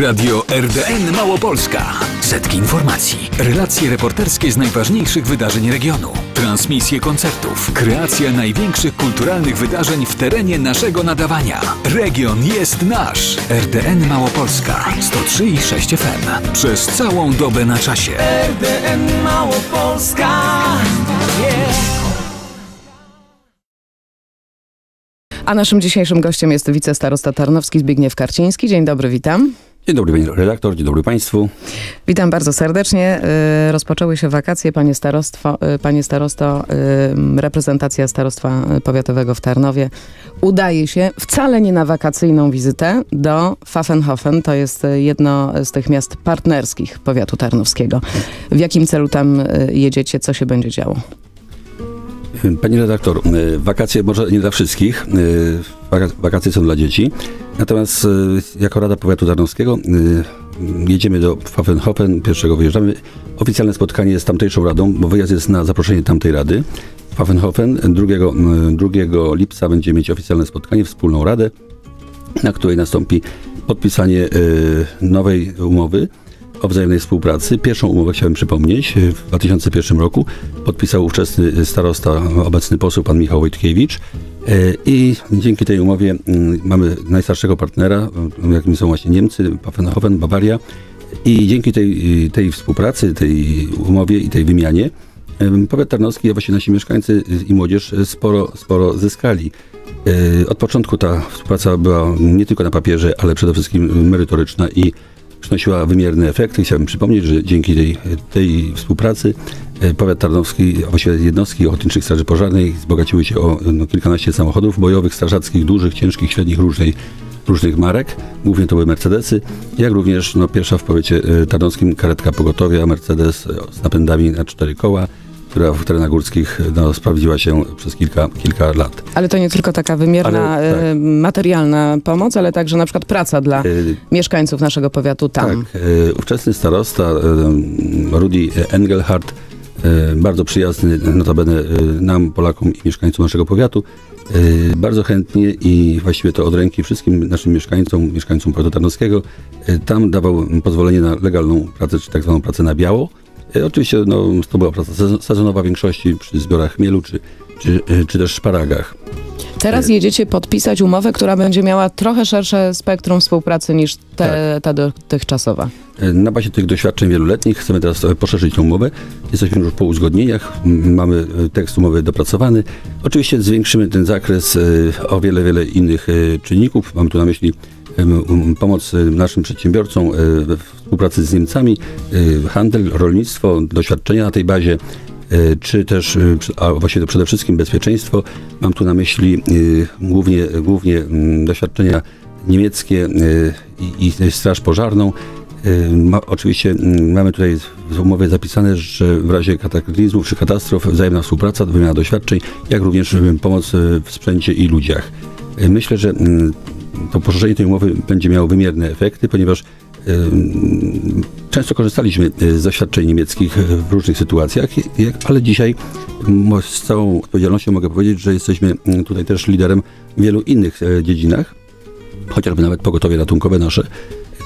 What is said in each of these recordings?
Radio RDN Małopolska. Setki informacji, relacje reporterskie z najważniejszych wydarzeń regionu, transmisje koncertów, kreacja największych kulturalnych wydarzeń w terenie naszego nadawania. Region jest nasz. RDN Małopolska 103 i 6 FM. Przez całą dobę na czasie. RDN Małopolska yeah. A naszym dzisiejszym gościem jest wicestarosta Tarnowski Zbigniew Karciński. Dzień dobry, witam. Dzień dobry pani redaktor, dzień dobry państwu. Witam bardzo serdecznie. Y, rozpoczęły się wakacje. Panie, starostwo, y, panie starosto, y, reprezentacja starostwa powiatowego w Tarnowie udaje się wcale nie na wakacyjną wizytę do Pfaffenhofen. To jest jedno z tych miast partnerskich powiatu tarnowskiego. W jakim celu tam jedziecie? Co się będzie działo? Pani redaktor, y, wakacje może nie dla wszystkich, y, wakacje są dla dzieci, natomiast y, jako Rada Powiatu Tarnowskiego jedziemy do Pfaffenhofen, pierwszego wyjeżdżamy. Oficjalne spotkanie z tamtejszą radą, bo wyjazd jest na zaproszenie tamtej rady. Pfaffenhofen 2, 2 lipca będziemy mieć oficjalne spotkanie, wspólną radę, na której nastąpi podpisanie nowej umowy o wzajemnej współpracy. Pierwszą umowę chciałem przypomnieć. W 2001 roku podpisał ówczesny starosta, obecny poseł, pan Michał Wojtkiewicz. E, I dzięki tej umowie mm, mamy najstarszego partnera, jakim są właśnie Niemcy, Pfaffenhofen, Bawaria. I dzięki tej, tej współpracy, tej umowie i tej wymianie powiat tarnowski, a właśnie nasi mieszkańcy i młodzież sporo, sporo zyskali. E, od początku ta współpraca była nie tylko na papierze, ale przede wszystkim merytoryczna i przynosiła wymierne efekty. Chciałbym przypomnieć, że dzięki tej, tej współpracy e, powiat tarnowski, właściwie jednostki Ochotniczych Straży Pożarnej wzbogaciły się o no, kilkanaście samochodów bojowych, strażackich, dużych, ciężkich, średnich, różnej, różnych marek. Głównie to były Mercedesy, jak również no, pierwsza w powiecie e, tarnowskim karetka pogotowia, Mercedes e, z napędami na cztery koła, która w terenach górskich no, sprawdziła się przez kilka, kilka lat. Ale to nie tylko taka wymierna, ale, tak. materialna pomoc, ale także na przykład praca dla y mieszkańców naszego powiatu tam. Tak. Y ówczesny starosta y Rudi Engelhardt, bardzo przyjazny notabene nam, Polakom i mieszkańcom naszego powiatu, bardzo chętnie i właściwie to od ręki wszystkim naszym mieszkańcom, mieszkańcom powiatu tarnowskiego, tam dawał pozwolenie na legalną pracę, czy tak zwaną pracę na biało, E, oczywiście no, to była praca sezonowa w większości przy zbiorach chmielu czy, czy, e, czy też szparagach. Teraz e, jedziecie podpisać umowę, która będzie miała trochę szersze spektrum współpracy niż te, tak. ta dotychczasowa. Na bazie tych doświadczeń wieloletnich chcemy teraz poszerzyć tę umowę. Jesteśmy już po uzgodnieniach, mamy tekst umowy dopracowany. Oczywiście zwiększymy ten zakres o wiele, wiele innych czynników. Mam tu na myśli pomoc naszym przedsiębiorcom we współpracy z Niemcami, handel, rolnictwo, doświadczenia na tej bazie, czy też, a właściwie to przede wszystkim bezpieczeństwo. Mam tu na myśli głównie, głównie doświadczenia niemieckie i, i straż pożarną. Ma, oczywiście mamy tutaj w umowie zapisane, że w razie kataklizmów czy katastrof wzajemna współpraca, wymiana doświadczeń, jak również pomoc w sprzęcie i ludziach. Myślę, że to poszerzenie tej umowy będzie miało wymierne efekty, ponieważ często korzystaliśmy z doświadczeń niemieckich w różnych sytuacjach, ale dzisiaj z całą odpowiedzialnością mogę powiedzieć, że jesteśmy tutaj też liderem w wielu innych e, dziedzinach, chociażby nawet pogotowie ratunkowe nasze,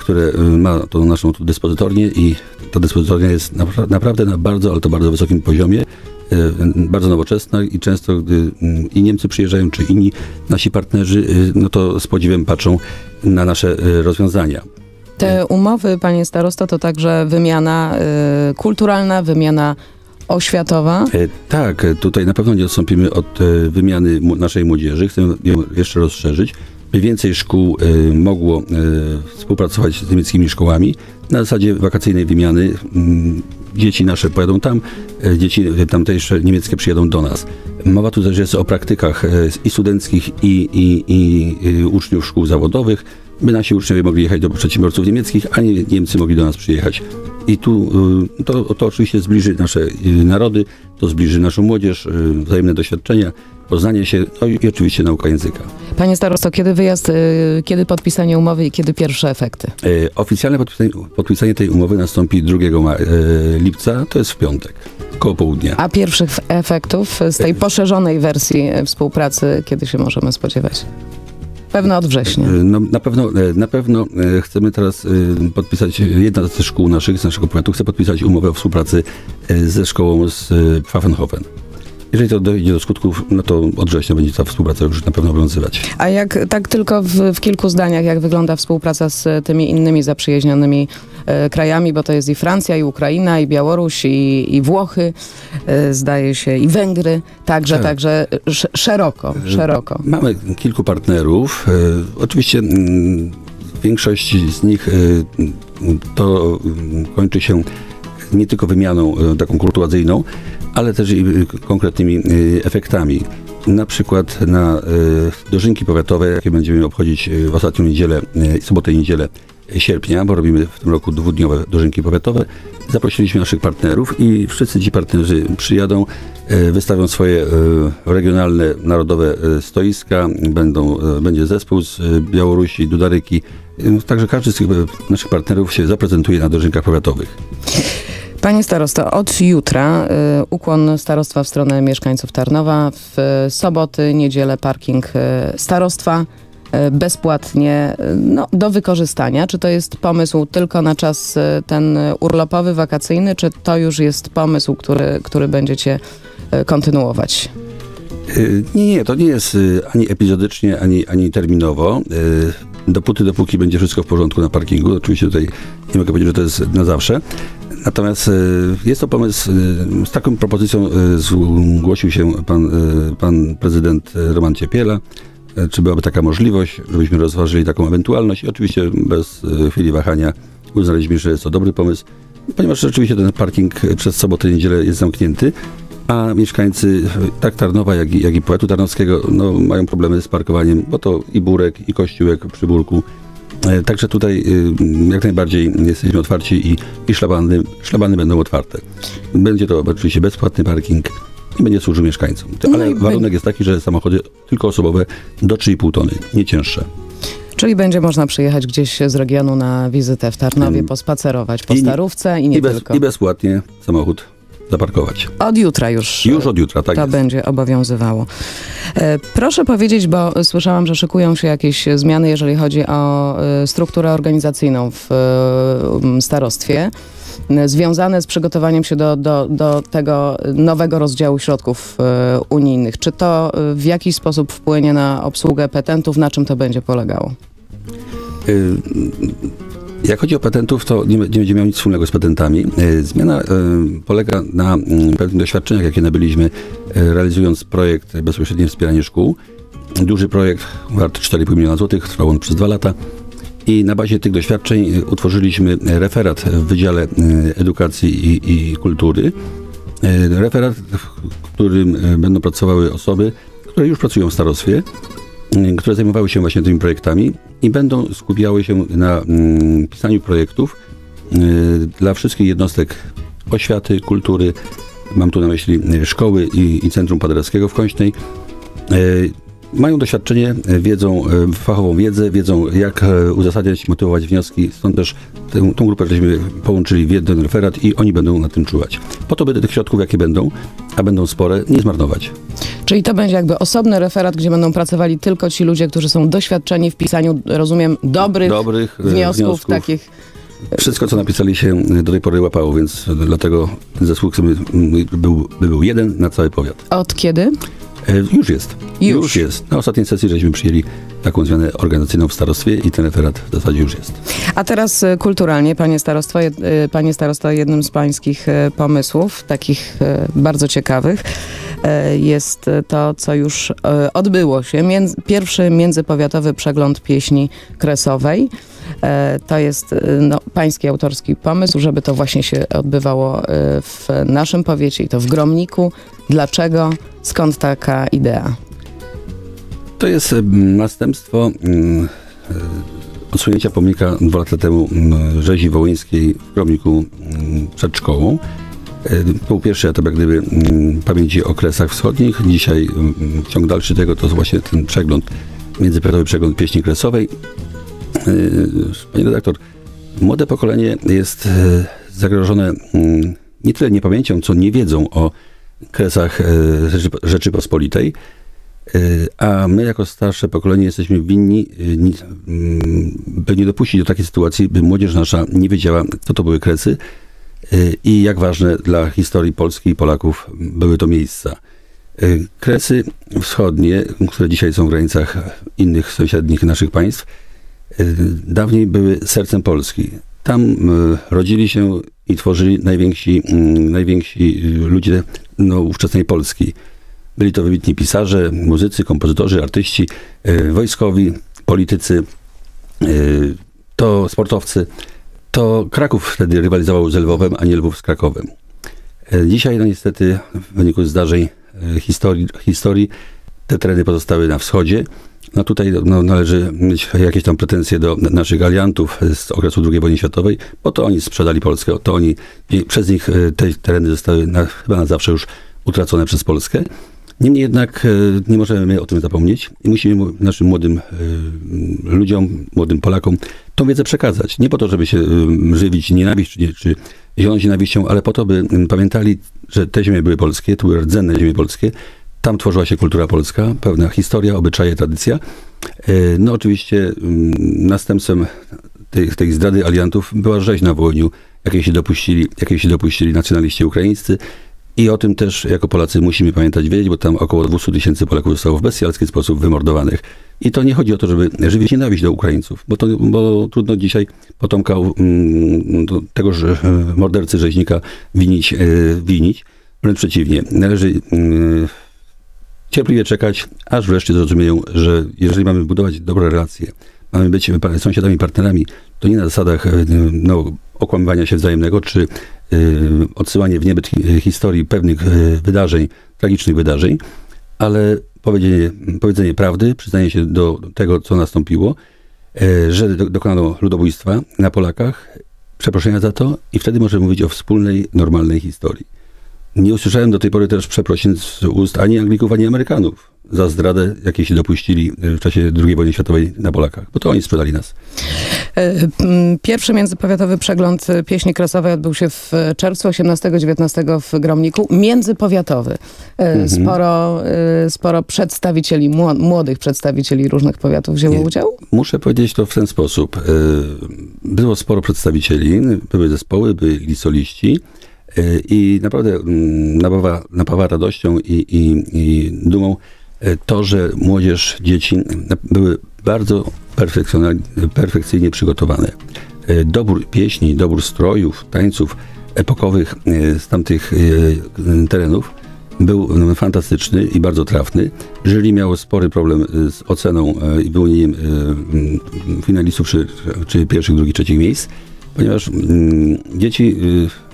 które ma tą naszą dyspozytornię i ta dyspozytornia jest naprawdę na bardzo, ale to bardzo wysokim poziomie. E, bardzo nowoczesna i często, gdy mm, i Niemcy przyjeżdżają, czy inni nasi partnerzy, e, no to z podziwem patrzą na nasze rozwiązania. Te umowy, panie starosto, to także wymiana y, kulturalna, wymiana oświatowa? E, tak, tutaj na pewno nie odstąpimy od e, wymiany naszej młodzieży. Chcemy ją jeszcze rozszerzyć, by więcej szkół e, mogło współpracować z niemieckimi szkołami na zasadzie wakacyjnej wymiany. Mm, dzieci nasze pojadą tam, e, dzieci tamtejsze niemieckie przyjadą do nas. Mowa tu też jest o praktykach e, i studenckich, i, i, i uczniów szkół zawodowych, by nasi uczniowie mogli jechać do przedsiębiorców niemieckich, a nie Niemcy mogli do nas przyjechać. I tu y, to, to oczywiście zbliży nasze y, narody, to zbliży naszą młodzież, y, wzajemne doświadczenia, poznanie się, no i, oczywiście nauka języka. Panie starosto, kiedy wyjazd, kiedy podpisanie umowy i kiedy pierwsze efekty? Oficjalne podpisanie, podpisanie, tej umowy nastąpi 2 e, lipca, to jest w piątek, koło południa. A pierwszych efektów z tej poszerzonej wersji współpracy, kiedy się możemy spodziewać? Pewno od września. No, na pewno, e, na pewno e, chcemy teraz e, podpisać, jedna z szkół naszych, z naszego powiatu chce podpisać umowę o współpracy e, ze szkołą z e, Pfaffenhofen. Jeżeli to dojdzie do skutków, no to od września będzie ta współpraca już na pewno obowiązywać. A jak tak tylko w, w kilku zdaniach, jak wygląda współpraca z tymi innymi zaprzyjaźnionymi e, krajami, bo to jest i Francja, i Ukraina, i Białoruś, i, i Włochy, e, zdaje się, i Węgry, także, Tak. także sz, szeroko, szeroko. Mamy kilku partnerów. E, Oczywiście mm, większość z nich e, to mm, kończy się nie tylko wymianą e, taką kurtuazyjną, ale też i e, konkretnymi e, efektami. Na przykład na e, dożynki powiatowe, jakie będziemy obchodzić w ostatnią niedzielę, sobotę i niedzielę sierpnia, bo robimy w tym roku dwudniowe dożynki powiatowe. Zaprosiliśmy naszych partnerów i wszyscy ci partnerzy przyjadą, wystawią swoje regionalne, narodowe stoiska, będą, będzie zespół z Białorusi, Dudaryki, Także każdy z tych naszych partnerów się zaprezentuje na dożynkach powiatowych. Panie starosto, od jutra y, ukłon starostwa w stronę mieszkańców Tarnowa. W soboty, niedzielę parking y, starostwa y, bezpłatnie no, do wykorzystania. Czy to jest pomysł tylko na czas ten urlopowy, wakacyjny, czy to już jest pomysł, który, który będziecie kontynuować? Nie, nie, to nie jest ani epizodycznie, ani, ani terminowo. Dopóty, dopóki będzie wszystko w porządku na parkingu. Oczywiście tutaj nie mogę powiedzieć, że to jest na zawsze. Natomiast y, jest to pomysł, y, z taką propozycją y, zgłosił się pan, pan prezydent Roman Ciepiela. Czy byłaby taka możliwość, żebyśmy rozważyli taką ewentualność i oczywiście bez chwili wahania uznaliśmy, że jest to dobry pomysł, ponieważ rzeczywiście ten parking przez sobotę i niedzielę jest zamknięty, a mieszkańcy tak Tarnowa, jak i, jak i powiatu tarnowskiego no, mają problemy z parkowaniem, bo to i Burek, i Kościółek przy Burku. E, Także tutaj y, jak najbardziej jesteśmy otwarci i, i szlabany, szlabany będą otwarte. Będzie to oczywiście bezpłatny parking i będzie służył mieszkańcom. No Ale i warunek jest taki, że samochody tylko osobowe do 3,5 tony, nie cięższe. Czyli będzie można przyjechać gdzieś z regionu na wizytę w Tarnowie, pospacerować po starówce i nie I, bez, tylko. I bezpłatnie samochód zaparkować. Od jutra już. Już od jutra, tak to jest. będzie obowiązywało. E, Proszę powiedzieć, bo słyszałam, że szykują się jakieś zmiany, jeżeli chodzi o e, strukturę organizacyjną w e, starostwie, związane z przygotowaniem się do, do, do tego nowego rozdziału środków unijnych. Czy to w jakiś sposób wpłynie na obsługę petentów? Na czym to będzie polegało? Y, Jak chodzi o patentów, to nie, nie będzie miał nic wspólnego z patentami. Y, Zmiana y, polega na mm, pewnych doświadczeniach, jakie nabyliśmy y, realizując projekt Bezpośrednie Wspieranie Szkół. Duży projekt, wart 4,5 miliona złotych, trwał on przez dwa lata. I na bazie tych doświadczeń utworzyliśmy referat w Wydziale Edukacji i, i Kultury. Referat, w którym będą pracowały osoby, które już pracują w starostwie, które zajmowały się właśnie tymi projektami i będą skupiały się na mm, pisaniu projektów y, dla wszystkich jednostek oświaty, kultury. Mam tu na myśli y, szkoły i, i Centrum Paderewskiego w Kończnej. Mają doświadczenie, y, wiedzą, y, fachową wiedzę, wiedzą jak y, uzasadniać, motywować wnioski. Stąd też tę, tą grupę żeśmy połączyli w jeden referat i oni będą na tym czuwać. Po to, by tych środków, jakie będą, a będą spore, nie zmarnować. Czyli to będzie jakby osobny referat, gdzie będą pracowali tylko ci ludzie, którzy są doświadczeni w pisaniu, rozumiem, dobrych, Dobrych wniosków, wniosków. takich Wszystko, co napisali się do tej pory łapało, więc dlatego zespół był, by był jeden na cały powiat. Od kiedy? E, Już jest. Już. jest. Na ostatniej sesji żeśmy przyjęli taką zmianę organizacyjną w starostwie i ten referat w zasadzie już jest. A teraz y, kulturalnie, panie starosto, jed, y, panie starosto, jednym z pańskich pomysłów, takich bardzo ciekawych, jest y, to, co już y, odbyło się. Między, pierwszy międzypowiatowy przegląd pieśni kresowej. E, To jest no, pański autorski pomysł, żeby to właśnie się odbywało w naszym powiecie i to w Gromniku. Dlaczego? Skąd taka idea? To jest następstwo mm, e, odsunięcia pomnika dwa lata temu mm, rzezi wołyńskiej w Gromniku mm, przed szkołą. E, był pierwszy etap jak gdyby mm, pamięci o Kresach Wschodnich. Dzisiaj mm, ciąg dalszy tego to właśnie ten przegląd, międzypowiatowy przegląd pieśni kresowej. E, Panie redaktor, młode pokolenie jest e, zagrożone mm, nie tyle niepamięcią, co niewiedzą o Kresach Rzeczy- Rzeczypospolitej. A my, jako starsze pokolenie, jesteśmy winni, ni- by nie dopuścić do takiej sytuacji, by młodzież nasza nie wiedziała, co to były Kresy i jak ważne dla historii Polski i Polaków były to miejsca. Y, Kresy wschodnie, które dzisiaj są w granicach innych sąsiednich naszych państw, y, dawniej były sercem Polski. Tam y, rodzili się i tworzyli najwięksi, mm, najwięksi y, ludzie no, ówczesnej Polski. Byli to wybitni pisarze, muzycy, kompozytorzy, artyści, y, wojskowi, politycy, y, to sportowcy. To Kraków wtedy rywalizował z Lwowem, a nie Lwów z Krakowem. E, Dzisiaj, no niestety, w wyniku zdarzeń e, historii, historii te tereny pozostały na wschodzie. No tutaj no, należy mieć jakieś tam pretensje do naszych aliantów z okresu II wojny światowej, bo to oni sprzedali Polskę, to oni, i przez nich e, te tereny zostały na, chyba na zawsze już utracone przez Polskę. Niemniej jednak e, nie możemy my o tym zapomnieć i musimy mu- naszym młodym e, ludziom, młodym Polakom tą wiedzę przekazać. Nie po to, żeby się żywić nienawiść czy, czy zieloną nienawiścią, ale po to, by pamiętali, że te ziemie były polskie, to były rdzenne ziemie polskie, tam tworzyła się kultura polska, pewna historia, obyczaje, tradycja. E, No oczywiście następstwem tej, tej zdrady aliantów była rzeź na Wołyniu, jakiej się dopuścili, jakiej się dopuścili nacjonaliści ukraińscy. I o tym też jako Polacy musimy pamiętać, wiedzieć, bo tam około 200 tysięcy Polaków zostało w bestialski sposób wymordowanych. I to nie chodzi o to, żeby żywić nienawiść do Ukraińców, bo, to, bo trudno dzisiaj potomka mm, do tegoż e, mordercy rzeźnika winić, e, winić. Wręcz przeciwnie, należy mm, cierpliwie czekać, aż wreszcie zrozumieją, że jeżeli mamy budować dobre relacje, mamy być sąsiadami, partnerami, to nie na zasadach e, no, okłamywania się wzajemnego, czy odsyłanie w niebyt hi- historii pewnych y, wydarzeń, tragicznych wydarzeń, ale powiedzenie, powiedzenie prawdy, przyznanie się do tego, co nastąpiło, e, że do, dokonano ludobójstwa na Polakach, przeproszenia za to i wtedy możemy mówić o wspólnej, normalnej historii. Nie usłyszałem do tej pory też przeprosin z ust ani Anglików, ani Amerykanów za zdradę, jakiej się dopuścili w czasie II wojny światowej na Polakach, bo to oni sprzedali nas. E, Pierwszy międzypowiatowy przegląd e, pieśni kresowej odbył się w e, czerwcu 18-19 w Gromniku. Międzypowiatowy. E, Sporo, e, sporo przedstawicieli, mło- młodych przedstawicieli różnych powiatów wzięło udział? Muszę powiedzieć to w ten sposób. E, Było sporo przedstawicieli, były zespoły, byli soliści e, i naprawdę mm, napawa, napawa radością i, i, i dumą e, to, że młodzież, dzieci były bardzo perfekcyjnie przygotowane. E, Dobór pieśni, dobór strojów, tańców epokowych e, z tamtych e, terenów był mm, fantastyczny i bardzo trafny. Jury miało spory problem z oceną i wyłonieniem finalistów czy, czy pierwszych, drugich, trzecich miejsc, ponieważ mm, dzieci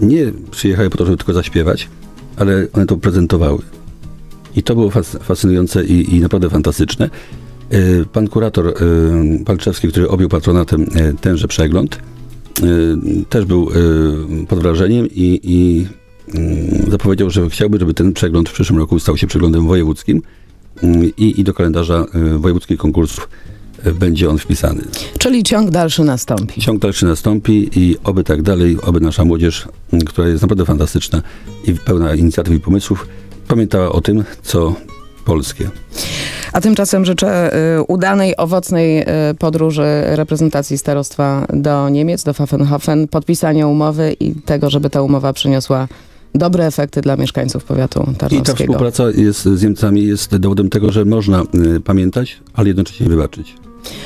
y, nie przyjechały po to, żeby tylko zaśpiewać, ale one to prezentowały. I to było fas- fascynujące i, i naprawdę fantastyczne. Y, Pan kurator y, Palczewski, który objął patronatem y, tenże przegląd, też był pod wrażeniem i, i mm, zapowiedział, że chciałby, żeby ten przegląd w przyszłym roku stał się przeglądem wojewódzkim i, i do kalendarza wojewódzkich konkursów będzie on wpisany. Czyli ciąg dalszy nastąpi. Ciąg dalszy nastąpi i oby tak dalej, oby nasza młodzież, która jest naprawdę fantastyczna i pełna inicjatyw i pomysłów, pamiętała o tym, co polskie. A tymczasem życzę y, udanej, owocnej y, podróży reprezentacji starostwa do Niemiec, do Pfaffenhofen, podpisania umowy i tego, żeby ta umowa przyniosła dobre efekty dla mieszkańców powiatu I ta tarnowskiego. współpraca jest z Niemcami jest dowodem tego, że można y, pamiętać, ale jednocześnie wybaczyć.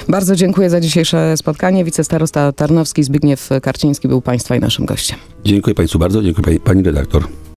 Bardzo dziękuję za dzisiejsze spotkanie. Wicestarosta Tarnowski Zbigniew Karciński był Państwa i naszym gościem. Dziękuję Państwu bardzo, dziękuję pani, redaktor.